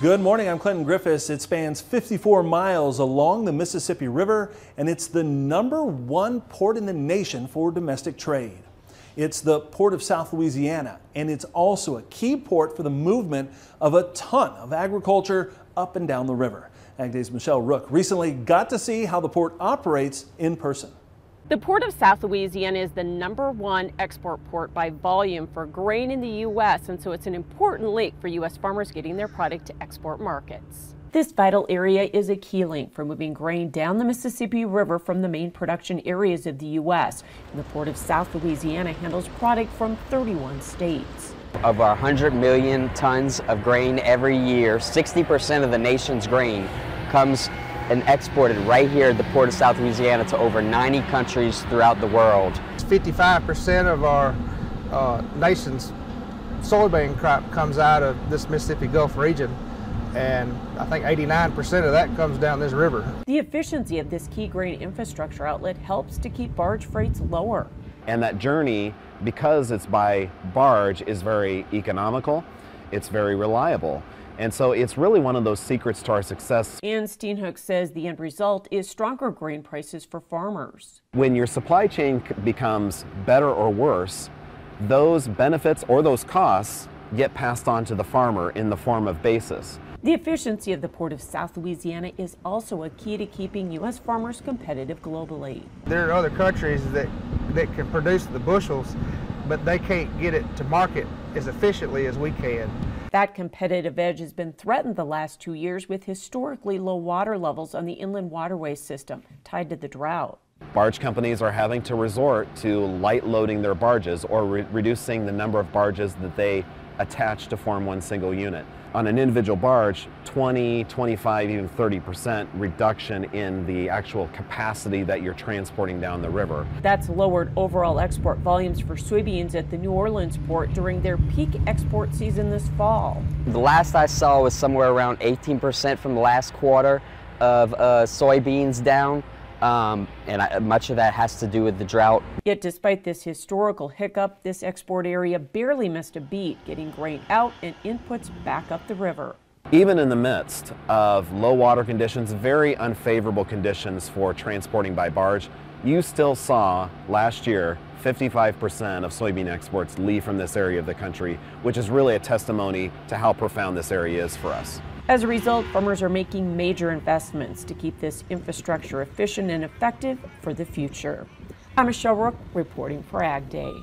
Good morning, I'm Clinton Griffiths. It spans 54 miles along the Mississippi River and it's the number one port in the nation for domestic trade. It's the Port of South Louisiana and it's also a key port for the movement of a ton of agriculture up and down the river. AgDay's Michelle Rook recently got to see how the port operates in person. The Port of South Louisiana is the number one export port by volume for grain in the U.S., and so it's an important link for U.S. farmers getting their product to export markets. This vital area is a key link for moving grain down the Mississippi River from the main production areas of the U.S. And the Port of South Louisiana handles product from 31 states. Of our 100 million tons of grain every year, 60% of the nation's grain comes and exported right here at the Port of South Louisiana to over 90 countries throughout the world. 55% of our uh, nation's soybean crop comes out of this Mississippi Gulf region and I think 89% of that comes down this river. The efficiency of this key grain infrastructure outlet helps to keep barge freights lower. And that journey, because it's by barge, is very economical, it's very reliable. And so it's really one of those secrets to our success. And Steenhoek says the end result is stronger grain prices for farmers. When your supply chain becomes better or worse, those benefits or those costs get passed on to the farmer in the form of basis. The efficiency of the Port of South Louisiana is also a key to keeping U.S. farmers competitive globally. There are other countries that, that can produce the bushels, but they can't get it to market as efficiently as we can. That competitive edge has been threatened the last two years with historically low water levels on the inland waterway system tied to the drought. Barge companies are having to resort to light loading their barges or re reducing the number of barges that they attach to form one single unit on an individual barge, 20, 25, even 30% reduction in the actual capacity that you're transporting down the river. That's lowered overall export volumes for soybeans at the New Orleans port during their peak export season this fall. The last I saw was somewhere around 18% from the last quarter of uh, soybeans down. Um, and I, much of that has to do with the drought. Yet despite this historical hiccup, this export area barely missed a beat, getting grain out and inputs back up the river. Even in the midst of low water conditions, very unfavorable conditions for transporting by barge, you still saw last year 55% of soybean exports leave from this area of the country, which is really a testimony to how profound this area is for us. As a result, farmers are making major investments to keep this infrastructure efficient and effective for the future. I'm Michelle Rook reporting for Ag Day.